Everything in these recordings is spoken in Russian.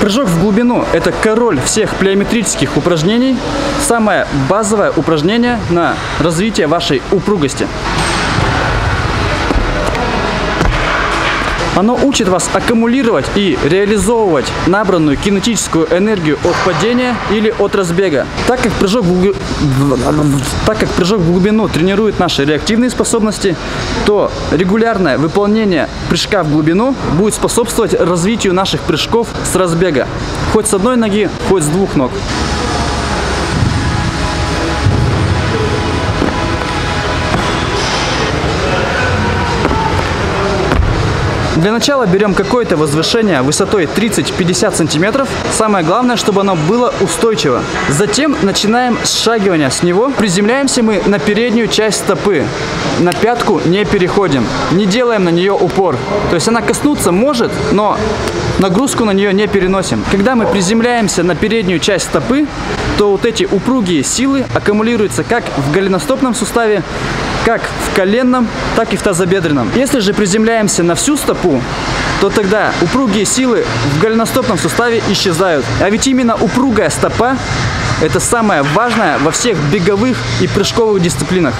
Прыжок в глубину – это король всех плеометрических упражнений, самое базовое упражнение на развитие вашей упругости. Оно учит вас аккумулировать и реализовывать набранную кинетическую энергию от падения или от разбега. Так как прыжок в, так как прыжок в глубину тренирует наши реактивные способности, то регулярное выполнение прыжка в глубину будет способствовать развитию наших прыжков с разбега. Хоть с одной ноги, хоть с двух ног. Для начала берем какое-то возвышение высотой 30-50 сантиметров. Самое главное, чтобы оно было устойчиво. Затем начинаем сшагивание с него. Приземляемся мы на переднюю часть стопы. На пятку не переходим. Не делаем на нее упор. То есть она коснуться может, но нагрузку на нее не переносим. Когда мы приземляемся на переднюю часть стопы, то вот эти упругие силы аккумулируются как в голеностопном суставе, как в коленном, так и в тазобедренном. Если же приземляемся на всю стопу, то тогда упругие силы в голеностопном суставе исчезают. А ведь именно упругая стопа – это самое важное во всех беговых и прыжковых дисциплинах.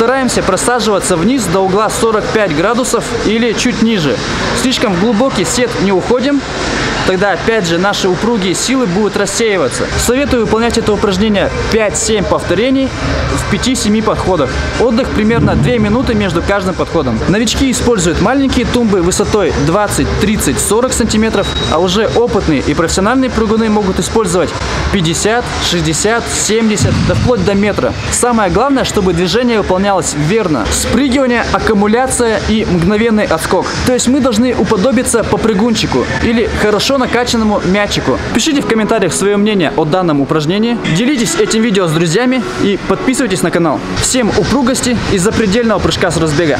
Стараемся просаживаться вниз до угла 45 градусов или чуть ниже. Слишком в глубокий сет не уходим, тогда опять же наши упругие силы будут рассеиваться. Советую выполнять это упражнение 5-7 повторений в 5-7 подходах. Отдых примерно 2 минуты между каждым подходом. Новички используют маленькие тумбы высотой 20, 30, 40 сантиметров, а уже опытные и профессиональные прыгуны могут использовать 50, 60, 70, да вплоть до метра. Самое главное, чтобы движение выполнялось верно. Спрыгивание, аккумуляция и мгновенный отскок. То есть мы должны уподобиться попрыгунчику или хорошо накачанному мячику. Пишите в комментариях свое мнение о данном упражнении. Делитесь этим видео с друзьями и подписывайтесь на канал. Всем упругости и запредельного прыжка с разбега.